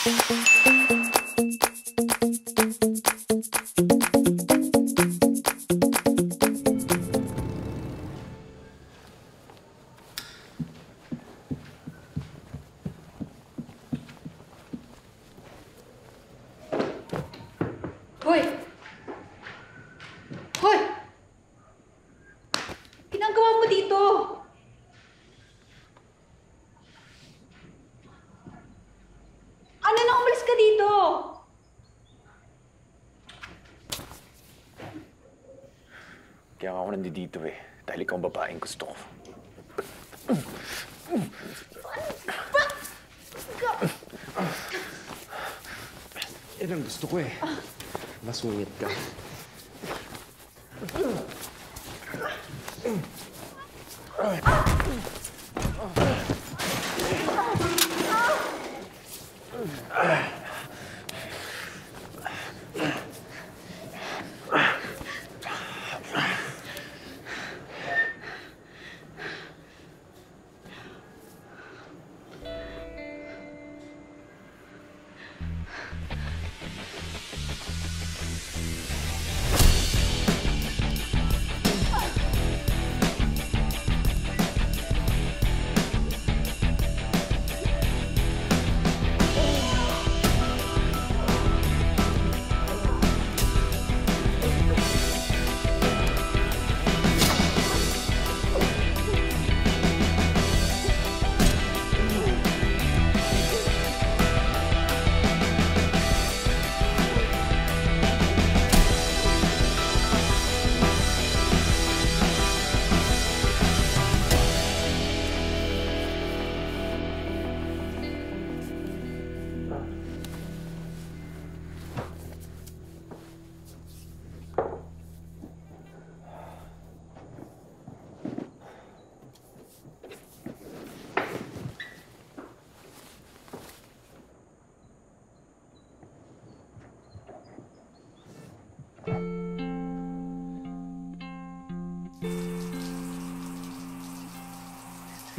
Hoy! Hoy! Ginagawa mo dito? Ano na umalis ka dito? Kaya ako nandito eh. Dahil ikaw ang babaeng gusto ko. Yan ang gusto ko eh. Masungit ka. Ah!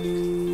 Música